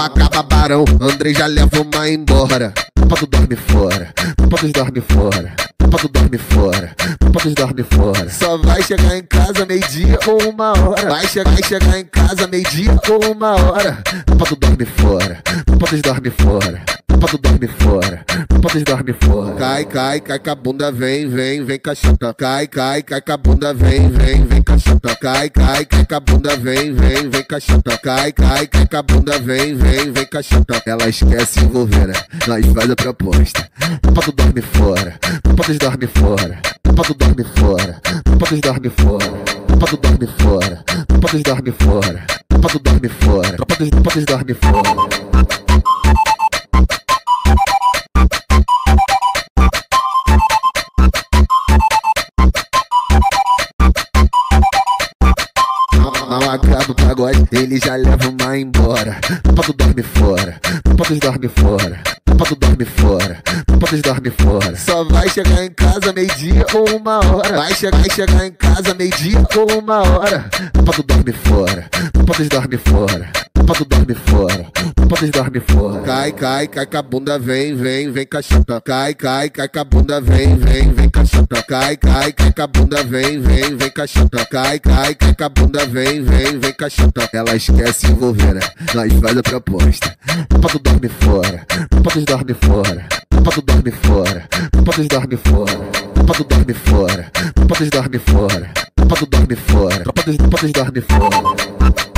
acaba barão, Andrei já leva uma embora. Tropa do dorme fora, tropa dos dorme fora. Tropa do dorme fora, tropa dos dorme fora. Só vai chegar em casa meio-dia ou uma hora. Vai, che vai chegar em casa meio-dia ou uma hora. Tropa do dorme fora, tropa dos dorme fora. Tropa do dorme fora, tropa dos dorme fora. Cai, cai, cai com a bunda, vem, vem, vem cachota. Cai, cai, cai com a bunda, vem, vem, vem cachota. Cai, cai, cai com a bunda, vem, vem, vem cachota. Cai, cai, cai com a bunda, vem, vem, vem cachota. Ela esquece envolver, né? Nós faz a proposta. Tropa do dorme fora, tropa dos dorme fora. Tropa do dorme fora, tropa dos dorme fora. Tropa do dorme fora, tropa dos dorme fora. Tropa do dorme fora, tropa dos dorme fora. Não acaba o pagode, ele já leva uma embora. Tropa do dorme fora, tropa dos dorme fora. Tropa do dorme fora, tropa dos dorme fora. Só vai chegar em casa meio-dia ou uma hora. Vai chegar, chegar em casa meio-dia ou uma hora. Tropa do dorme fora, tropa dos dorme fora. Tropa do dorme fora, tropa dos dorme fora. Cai, cai, cai com a bunda, vem, vem, vem cachota. Cai, cai, cai com a bunda, vem, vem, vem cachota. Cai, cai, cai com a bunda, vem, vem, vem cachota. Cai, cai, cai com a bunda, vem, vem, vem cachota. Ela esquece envolver? Nós faz a proposta. Tropa do dorme fora, tropa dos dorme fora. Tropa do dorme fora, tropa dos dorme fora. Tropa do dorme fora, tropa dos dorme fora. Tropa do dorme fora, tropa dos dorme fora.